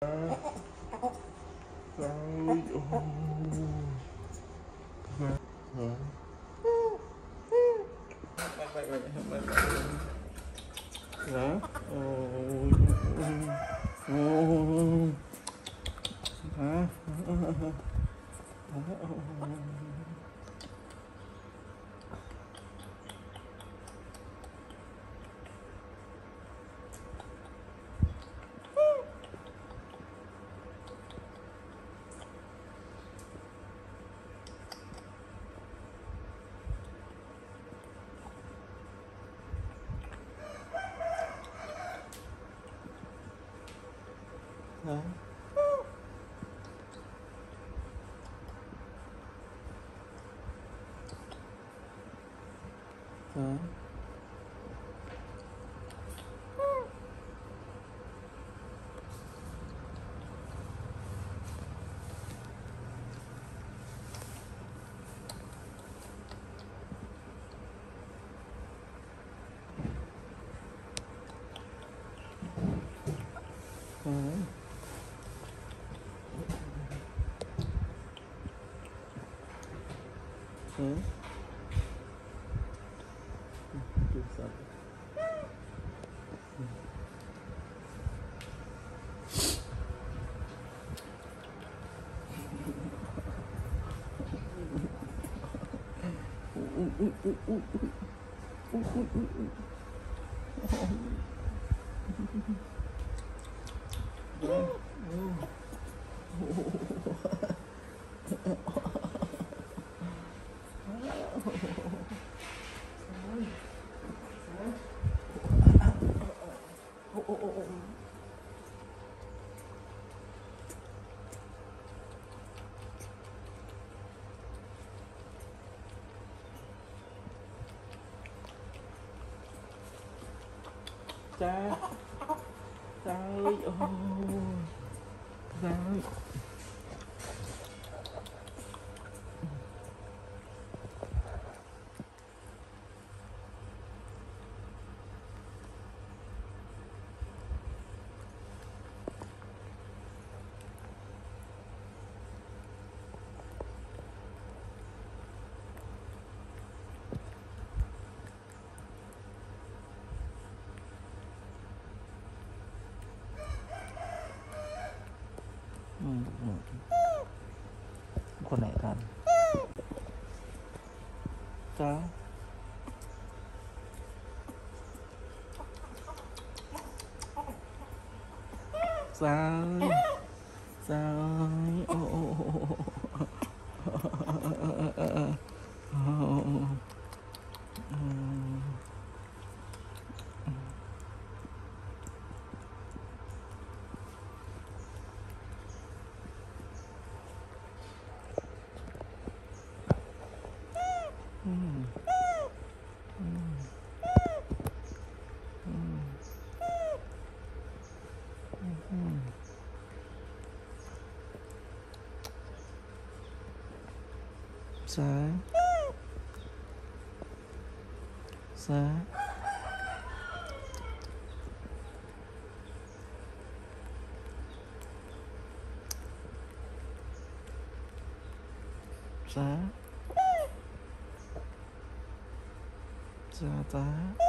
Trời ơi Trời Dạ Ôi Ôi Hả 嗯。嗯。嗯 Uhum. Chưa sạch Cha Cha ơi. คนไหนกันจ้าจ้าจ้าโอ้ Sa Sa Sa Sa ta